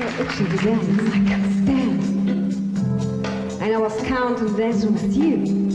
so itchy to dance. I can't stand. And I was counting dancing with you.